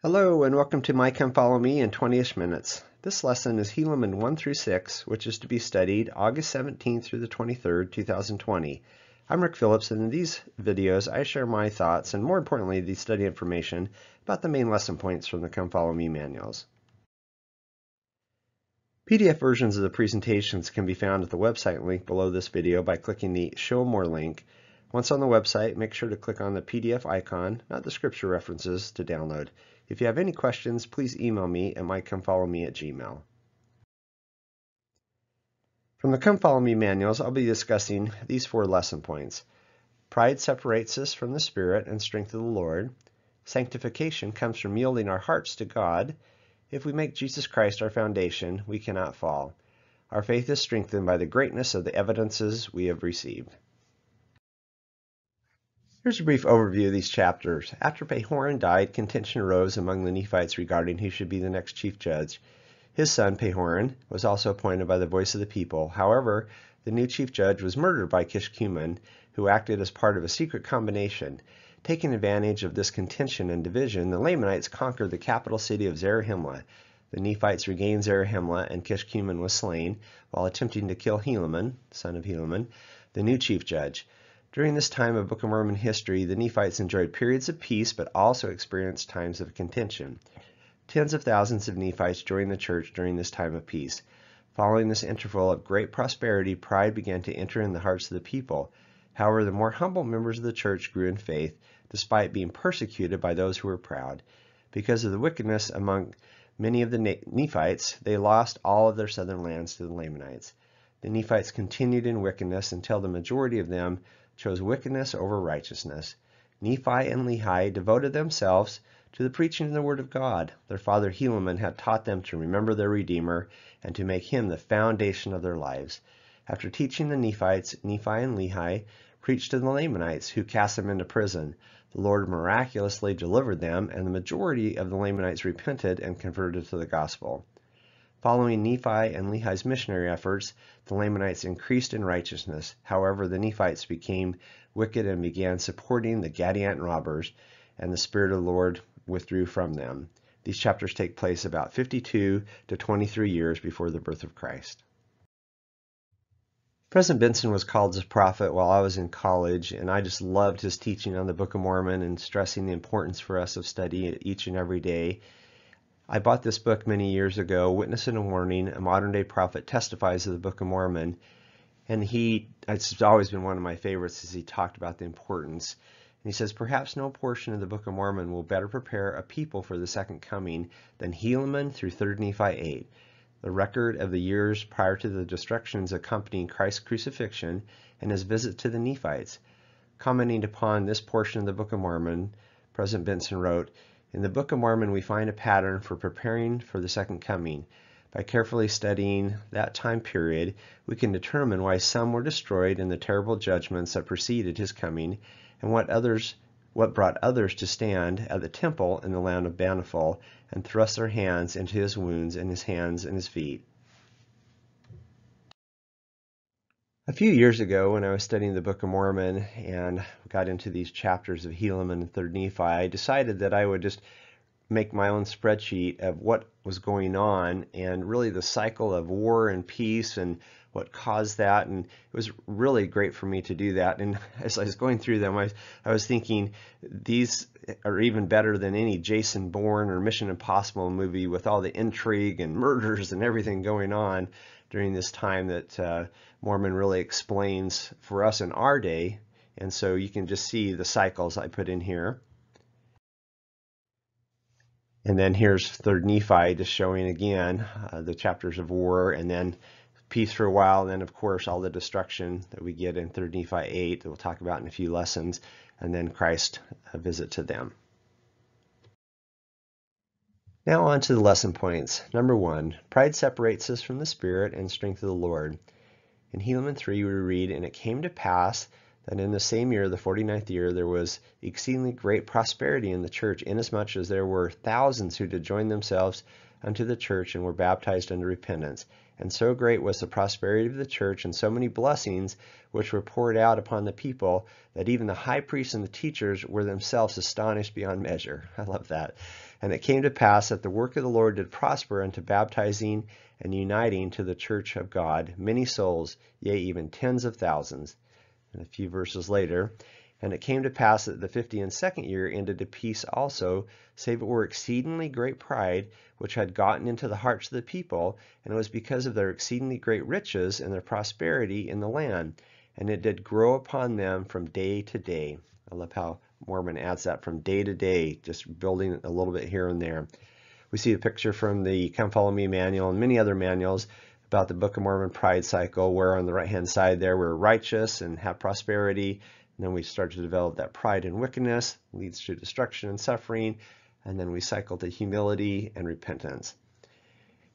Hello and welcome to My Come Follow Me in 20ish minutes. This lesson is Helaman 1 through 6, which is to be studied August 17th through the 23rd, 2020. I'm Rick Phillips and in these videos I share my thoughts and more importantly the study information about the main lesson points from the Come Follow Me manuals. PDF versions of the presentations can be found at the website link below this video by clicking the Show More link. Once on the website, make sure to click on the PDF icon, not the scripture references, to download. If you have any questions, please email me at mycomefollowme at gmail. From the Come Follow Me manuals, I'll be discussing these four lesson points. Pride separates us from the Spirit and strength of the Lord. Sanctification comes from yielding our hearts to God. If we make Jesus Christ our foundation, we cannot fall. Our faith is strengthened by the greatness of the evidences we have received. Here's a brief overview of these chapters. After Pahoran died, contention arose among the Nephites regarding who should be the next chief judge. His son, Pahoran, was also appointed by the voice of the people. However, the new chief judge was murdered by Kishkumen, who acted as part of a secret combination. Taking advantage of this contention and division, the Lamanites conquered the capital city of Zarahemla. The Nephites regained Zarahemla, and Kishkumen was slain while attempting to kill Helaman, son of Helaman, the new chief judge. During this time of Book of Mormon history, the Nephites enjoyed periods of peace but also experienced times of contention. Tens of thousands of Nephites joined the church during this time of peace. Following this interval of great prosperity, pride began to enter in the hearts of the people. However, the more humble members of the church grew in faith, despite being persecuted by those who were proud. Because of the wickedness among many of the Nephites, they lost all of their southern lands to the Lamanites. The Nephites continued in wickedness until the majority of them chose wickedness over righteousness. Nephi and Lehi devoted themselves to the preaching of the Word of God. Their father Helaman had taught them to remember their Redeemer and to make him the foundation of their lives. After teaching the Nephites, Nephi and Lehi preached to the Lamanites, who cast them into prison. The Lord miraculously delivered them, and the majority of the Lamanites repented and converted to the gospel. Following Nephi and Lehi's missionary efforts, the Lamanites increased in righteousness. However, the Nephites became wicked and began supporting the Gadianton robbers, and the Spirit of the Lord withdrew from them. These chapters take place about 52 to 23 years before the birth of Christ. President Benson was called as a prophet while I was in college, and I just loved his teaching on the Book of Mormon and stressing the importance for us of studying it each and every day. I bought this book many years ago, Witness and a Warning, a modern day prophet testifies of the Book of Mormon. And he, it's always been one of my favorites as he talked about the importance. And he says, perhaps no portion of the Book of Mormon will better prepare a people for the second coming than Helaman through 3rd Nephi 8. The record of the years prior to the destructions accompanying Christ's crucifixion and his visit to the Nephites. Commenting upon this portion of the Book of Mormon, President Benson wrote, in the Book of Mormon, we find a pattern for preparing for the second coming. By carefully studying that time period, we can determine why some were destroyed in the terrible judgments that preceded his coming, and what others what brought others to stand at the temple in the land of Bountiful and thrust their hands into his wounds and his hands and his feet. A few years ago, when I was studying the Book of Mormon and got into these chapters of Helaman and 3rd Nephi, I decided that I would just make my own spreadsheet of what was going on and really the cycle of war and peace and what caused that. And it was really great for me to do that. And as I was going through them, I, I was thinking these are even better than any Jason Bourne or Mission Impossible movie with all the intrigue and murders and everything going on during this time that uh, Mormon really explains for us in our day. And so you can just see the cycles I put in here. And then here's third Nephi just showing again uh, the chapters of war and then peace for a while. And then of course all the destruction that we get in third Nephi 8 that we'll talk about in a few lessons. And then Christ a visit to them. Now on to the lesson points. Number one, pride separates us from the Spirit and strength of the Lord. In Helaman 3 we read, And it came to pass that in the same year, the 49th year, there was exceedingly great prosperity in the church, inasmuch as there were thousands who did join themselves unto the church and were baptized unto repentance. And so great was the prosperity of the church and so many blessings which were poured out upon the people that even the high priests and the teachers were themselves astonished beyond measure. I love that. And it came to pass that the work of the Lord did prosper unto baptizing and uniting to the church of God many souls, yea, even tens of thousands and a few verses later. And it came to pass that the fifty and second year ended in peace also, save it were exceedingly great pride, which had gotten into the hearts of the people, and it was because of their exceedingly great riches and their prosperity in the land. And it did grow upon them from day to day. I love how Mormon adds that from day to day, just building a little bit here and there. We see a picture from the Come Follow Me manual and many other manuals about the Book of Mormon pride cycle, where on the right hand side there we're righteous and have prosperity. And then we start to develop that pride and wickedness, leads to destruction and suffering. And then we cycle to humility and repentance.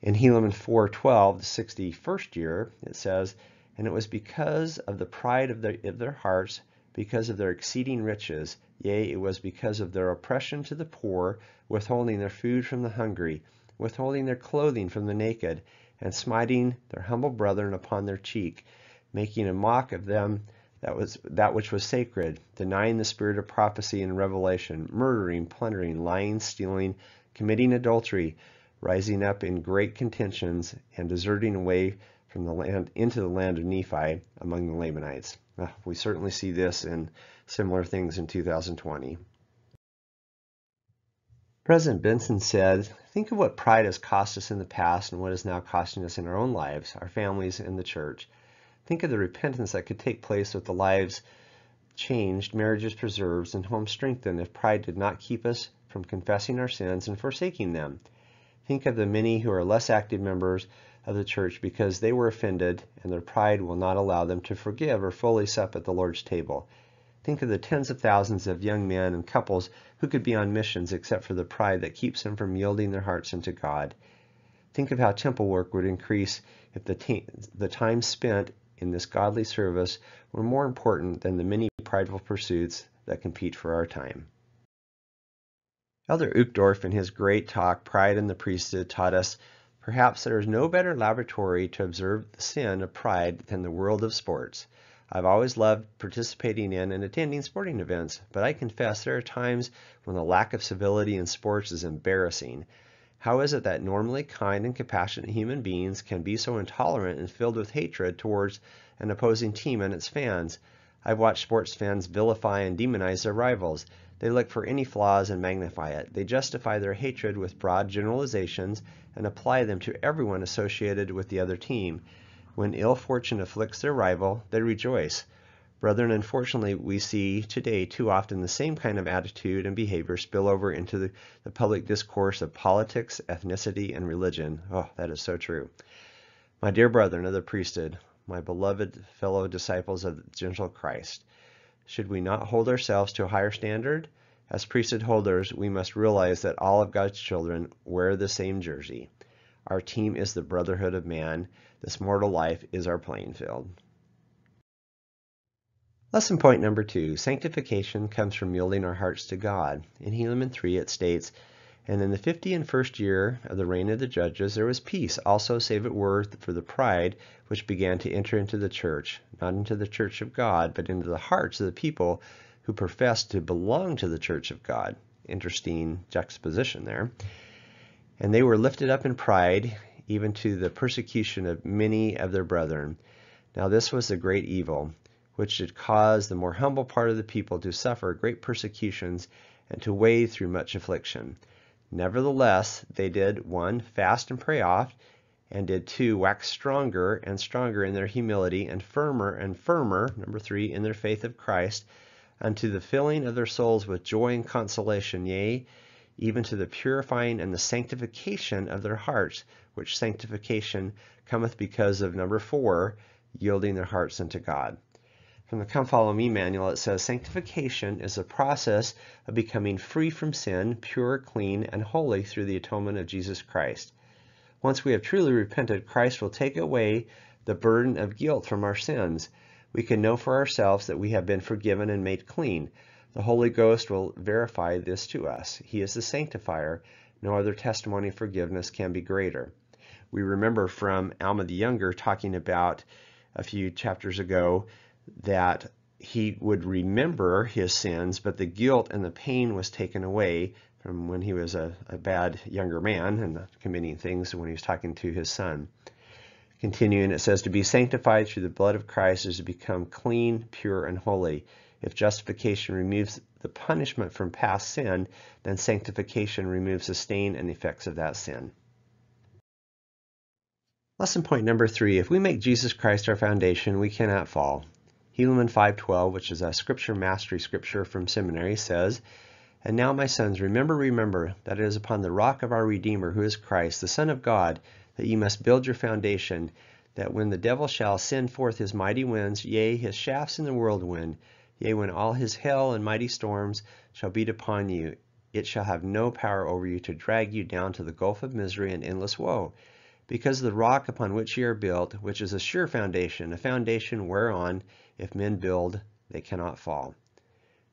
In Helaman 4.12, the 61st year, it says, And it was because of the pride of of their hearts, because of their exceeding riches, yea, it was because of their oppression to the poor, withholding their food from the hungry, withholding their clothing from the naked, and smiting their humble brethren upon their cheek, making a mock of them that was that which was sacred, denying the spirit of prophecy and revelation, murdering, plundering, lying, stealing, committing adultery, rising up in great contentions, and deserting away from the land into the land of Nephi among the Lamanites. Uh, we certainly see this in similar things in 2020. President Benson said, Think of what pride has cost us in the past and what is now costing us in our own lives, our families, and the church. Think of the repentance that could take place with the lives changed, marriages preserved, and homes strengthened if pride did not keep us from confessing our sins and forsaking them. Think of the many who are less active members of the church because they were offended and their pride will not allow them to forgive or fully sup at the Lord's table. Think of the tens of thousands of young men and couples who could be on missions except for the pride that keeps them from yielding their hearts unto God. Think of how temple work would increase if the, the time spent in this godly service were more important than the many prideful pursuits that compete for our time. Elder Uchtdorf, in his great talk, Pride in the Priesthood, taught us perhaps there is no better laboratory to observe the sin of pride than the world of sports. I've always loved participating in and attending sporting events, but I confess there are times when the lack of civility in sports is embarrassing. How is it that normally kind and compassionate human beings can be so intolerant and filled with hatred towards an opposing team and its fans? I've watched sports fans vilify and demonize their rivals. They look for any flaws and magnify it. They justify their hatred with broad generalizations and apply them to everyone associated with the other team. When ill fortune afflicts their rival, they rejoice. Brethren, unfortunately, we see today too often the same kind of attitude and behavior spill over into the, the public discourse of politics, ethnicity, and religion. Oh, that is so true. My dear brethren of the priesthood, my beloved fellow disciples of the gentle Christ, should we not hold ourselves to a higher standard? As priesthood holders, we must realize that all of God's children wear the same jersey. Our team is the brotherhood of man. This mortal life is our playing field. Lesson point number two, sanctification comes from yielding our hearts to God. In Helaman 3 it states, And in the fifty and first year of the reign of the judges there was peace, also save it were for the pride which began to enter into the church, not into the church of God, but into the hearts of the people who professed to belong to the church of God. Interesting juxtaposition there. And they were lifted up in pride, even to the persecution of many of their brethren. Now this was a great evil, which did cause the more humble part of the people to suffer great persecutions and to wade through much affliction. Nevertheless, they did one, fast and pray oft, and did two, wax stronger and stronger in their humility, and firmer and firmer, number three, in their faith of Christ, unto the filling of their souls with joy and consolation, yea, even to the purifying and the sanctification of their hearts, which sanctification cometh because of number four, yielding their hearts unto God. From the Come Follow Me manual, it says sanctification is a process of becoming free from sin, pure, clean, and holy through the atonement of Jesus Christ. Once we have truly repented, Christ will take away the burden of guilt from our sins. We can know for ourselves that we have been forgiven and made clean. The Holy Ghost will verify this to us. He is the sanctifier. No other testimony of forgiveness can be greater. We remember from Alma the Younger talking about a few chapters ago that he would remember his sins, but the guilt and the pain was taken away from when he was a, a bad younger man and committing things when he was talking to his son. Continuing, it says, To be sanctified through the blood of Christ is to become clean, pure, and holy. If justification removes the punishment from past sin, then sanctification removes the stain and effects of that sin. Lesson point number three, if we make Jesus Christ our foundation, we cannot fall. Helaman 5.12, which is a scripture mastery scripture from seminary, says, And now, my sons, remember, remember, that it is upon the rock of our Redeemer, who is Christ, the Son of God, that ye must build your foundation, that when the devil shall send forth his mighty winds, yea, his shafts in the whirlwind, yea, when all his hail and mighty storms shall beat upon you, it shall have no power over you to drag you down to the gulf of misery and endless woe. Because the rock upon which ye are built, which is a sure foundation, a foundation whereon, if men build, they cannot fall.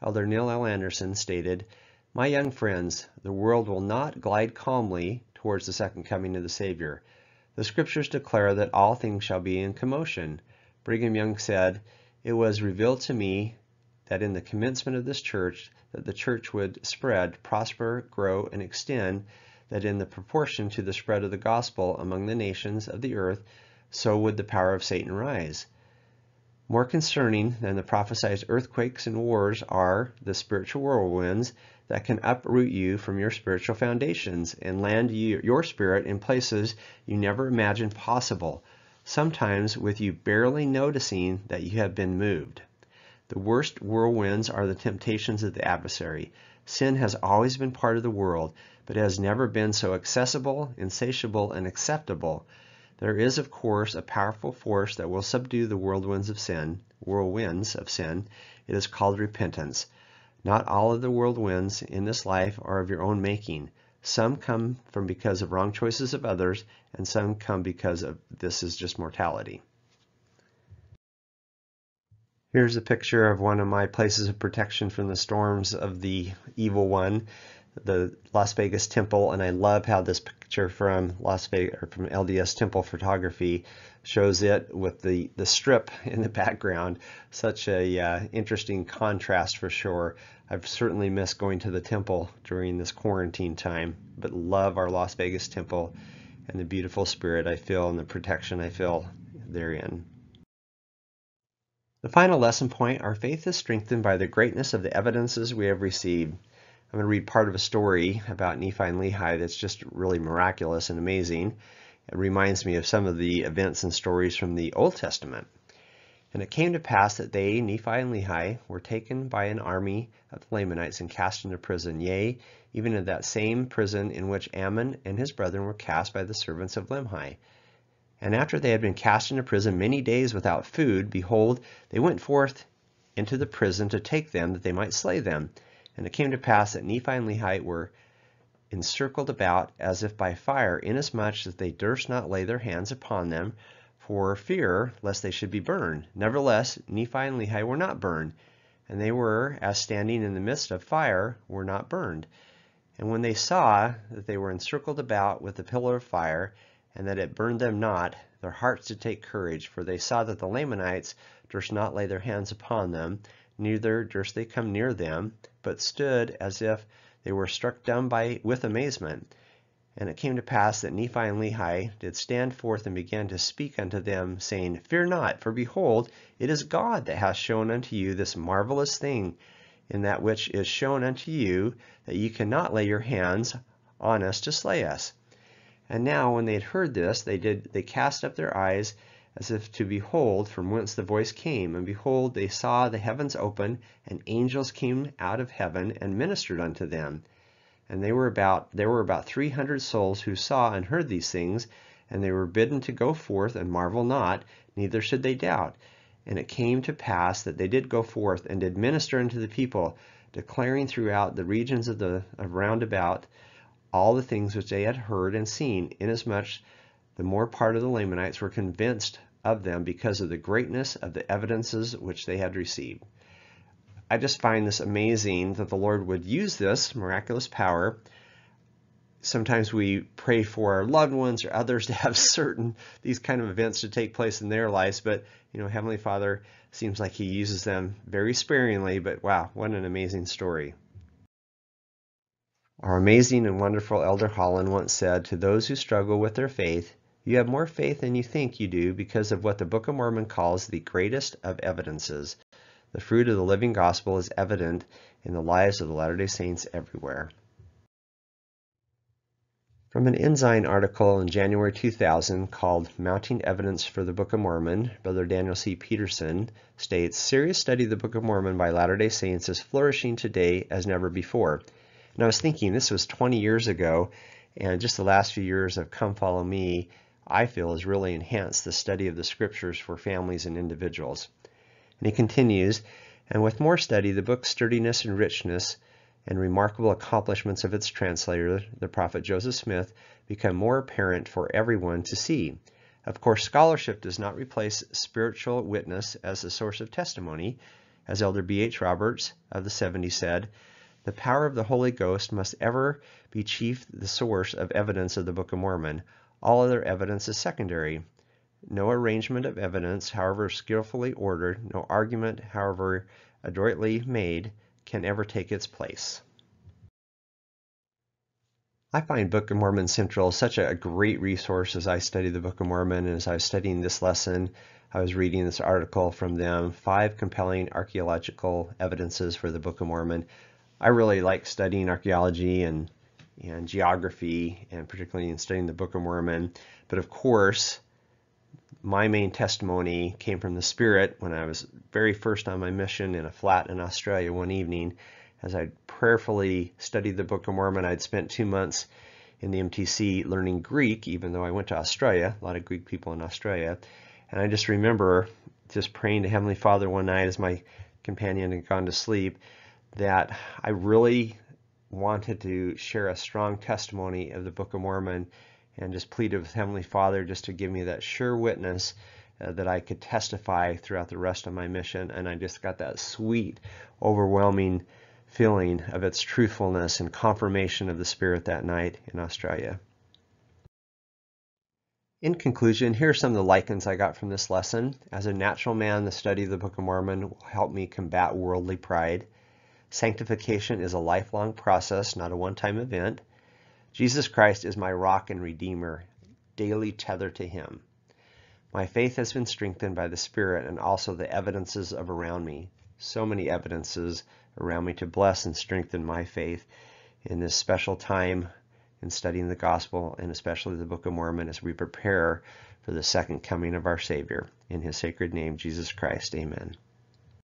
Elder Neil L. Andersen stated, My young friends, the world will not glide calmly towards the second coming of the Savior. The scriptures declare that all things shall be in commotion. Brigham Young said, It was revealed to me that in the commencement of this church, that the church would spread, prosper, grow, and extend, that in the proportion to the spread of the gospel among the nations of the earth, so would the power of Satan rise. More concerning than the prophesied earthquakes and wars are the spiritual whirlwinds that can uproot you from your spiritual foundations and land you, your spirit in places you never imagined possible, sometimes with you barely noticing that you have been moved. The worst whirlwinds are the temptations of the adversary. Sin has always been part of the world, but has never been so accessible, insatiable, and acceptable. There is, of course, a powerful force that will subdue the whirlwinds of sin, whirlwinds of sin. It is called repentance. Not all of the whirlwinds in this life are of your own making. Some come from because of wrong choices of others, and some come because of this is just mortality. Here's a picture of one of my places of protection from the storms of the evil one the Las Vegas Temple, and I love how this picture from Las Vegas or from LDS Temple Photography shows it with the the strip in the background. Such a uh, interesting contrast for sure. I've certainly missed going to the temple during this quarantine time, but love our Las Vegas Temple and the beautiful spirit I feel and the protection I feel therein. The final lesson point, our faith is strengthened by the greatness of the evidences we have received. I'm going to read part of a story about Nephi and Lehi that's just really miraculous and amazing. It reminds me of some of the events and stories from the Old Testament. And it came to pass that they, Nephi and Lehi, were taken by an army of the Lamanites and cast into prison, yea, even in that same prison in which Ammon and his brethren were cast by the servants of Limhi. And after they had been cast into prison many days without food, behold, they went forth into the prison to take them, that they might slay them. And it came to pass that Nephi and Lehi were encircled about as if by fire, inasmuch that they durst not lay their hands upon them for fear lest they should be burned. Nevertheless, Nephi and Lehi were not burned, and they were, as standing in the midst of fire, were not burned. And when they saw that they were encircled about with a pillar of fire, and that it burned them not, their hearts did take courage, for they saw that the Lamanites durst not lay their hands upon them, neither durst they come near them, but stood as if they were struck dumb by with amazement. And it came to pass that Nephi and Lehi did stand forth and began to speak unto them, saying, Fear not, for behold, it is God that hath shown unto you this marvelous thing, in that which is shown unto you, that ye cannot lay your hands on us to slay us. And now when they had heard this, they did they cast up their eyes as if to behold from whence the voice came. And behold, they saw the heavens open, and angels came out of heaven and ministered unto them. And they were about there were about three hundred souls who saw and heard these things, and they were bidden to go forth and marvel not, neither should they doubt. And it came to pass that they did go forth and did minister unto the people, declaring throughout the regions of the of round about all the things which they had heard and seen, inasmuch the more part of the Lamanites were convinced of them because of the greatness of the evidences which they had received. I just find this amazing that the Lord would use this miraculous power. Sometimes we pray for our loved ones or others to have certain these kind of events to take place in their lives, but you know, Heavenly Father seems like He uses them very sparingly. But wow, what an amazing story! Our amazing and wonderful Elder Holland once said, To those who struggle with their faith, you have more faith than you think you do because of what the Book of Mormon calls the greatest of evidences. The fruit of the living gospel is evident in the lives of the Latter day Saints everywhere. From an Ensign article in January 2000 called Mounting Evidence for the Book of Mormon, Brother Daniel C. Peterson states Serious study of the Book of Mormon by Latter day Saints is flourishing today as never before. And I was thinking this was 20 years ago, and just the last few years of Come Follow Me, I feel has really enhanced the study of the scriptures for families and individuals. And he continues, and with more study, the book's sturdiness and richness and remarkable accomplishments of its translator, the prophet Joseph Smith, become more apparent for everyone to see. Of course, scholarship does not replace spiritual witness as a source of testimony. As Elder B.H. Roberts of the 70 said, the power of the Holy Ghost must ever be chief the source of evidence of the Book of Mormon. All other evidence is secondary. No arrangement of evidence, however skillfully ordered, no argument, however adroitly made, can ever take its place. I find Book of Mormon Central such a great resource as I study the Book of Mormon and as I was studying this lesson. I was reading this article from them, Five Compelling Archaeological Evidences for the Book of Mormon. I really like studying archaeology and, and geography, and particularly in studying the Book of Mormon. But of course, my main testimony came from the Spirit when I was very first on my mission in a flat in Australia one evening. As I prayerfully studied the Book of Mormon, I'd spent two months in the MTC learning Greek, even though I went to Australia, a lot of Greek people in Australia. And I just remember just praying to Heavenly Father one night as my companion had gone to sleep that I really wanted to share a strong testimony of the Book of Mormon and just pleaded with Heavenly Father just to give me that sure witness uh, that I could testify throughout the rest of my mission. And I just got that sweet, overwhelming feeling of its truthfulness and confirmation of the Spirit that night in Australia. In conclusion, here are some of the lichens I got from this lesson. As a natural man, the study of the Book of Mormon will help me combat worldly pride. Sanctification is a lifelong process, not a one-time event. Jesus Christ is my rock and redeemer, daily tethered to him. My faith has been strengthened by the Spirit and also the evidences of around me. So many evidences around me to bless and strengthen my faith in this special time in studying the gospel and especially the Book of Mormon as we prepare for the second coming of our Savior. In his sacred name, Jesus Christ, amen.